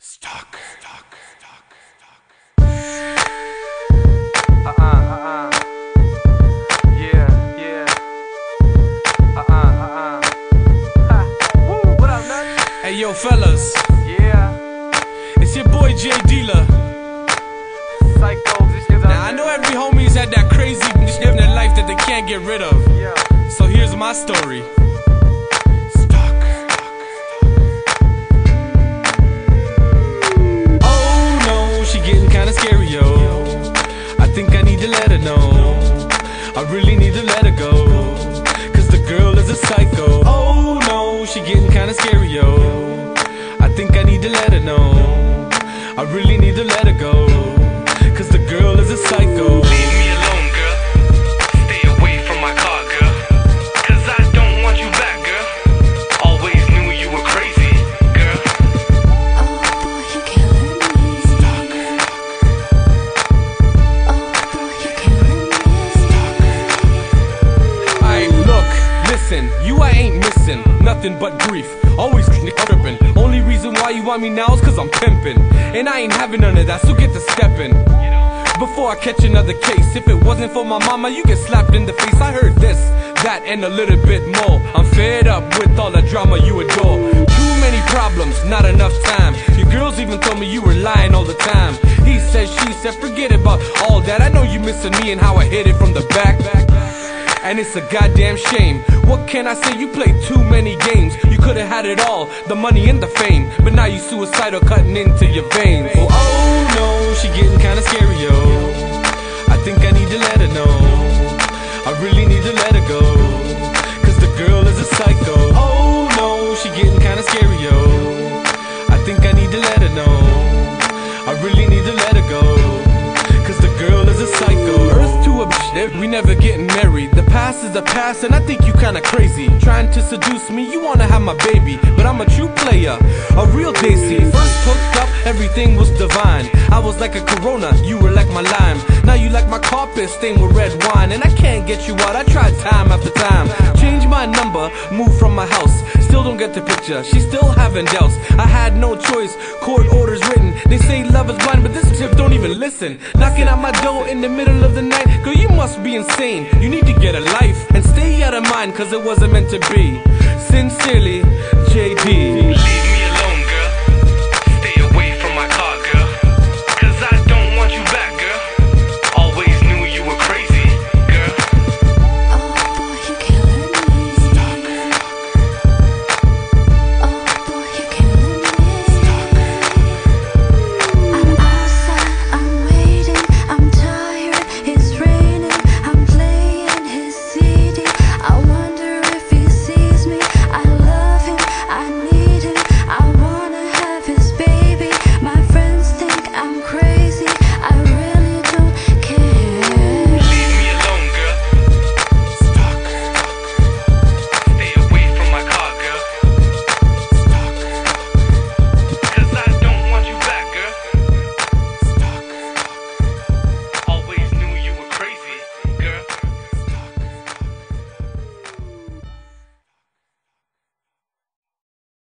Stuck. Stuck. Stuck. Stuck. Uh-uh, uh-uh. Yeah, yeah. Uh-uh, uh-uh. Ha. Woo, what up, nuts? Hey, yo, fellas. Yeah. It's your boy Jay Deala. Psychos, these niggas out Now, I know every homie's had that crazy shit in their life that they can't get rid of. Yeah. So here's my story. Think I need to let her know. I really need to let her go. Cause the girl is a psycho. Oh no, she getting kinda scary, yo. I think I need to let her know. I really need to let her go. Listen, you I ain't missing nothing but grief. Always tripping. Only reason why you want me now is cause I'm pimping. And I ain't having none of that, so get to stepping. Before I catch another case, if it wasn't for my mama, you get slapped in the face. I heard this, that, and a little bit more. I'm fed up with all the drama you adore. Too many problems, not enough time. Your girls even told me you were lying all the time. He said, she said, forget about all that. I know you missing me and how I hit it from the back. And it's a goddamn shame. What can I say? You played too many games. You could have had it all the money and the fame. But now you suicidal, cutting into your veins. Oh, oh no, she getting kinda scary, yo. I think I need to let her know. I really need to let her go. We never getting married. The past is the past, and I think you kinda crazy. Trying to seduce me, you wanna have my baby. But I'm a true player, a real Daisy. First hooked up, everything was divine. I was like a corona, you were like my lime. Now you like my carpet stained with red wine. And I can't get you out, I tried time after time. Change my number, move from my house. Get the picture, she still having doubts. I had no choice, court orders written. They say love is blind, but this tip don't even listen. Knocking at my door in the middle of the night. Girl, you must be insane. You need to get a life and stay out of mind, cause it wasn't meant to be. Sincerely, JD.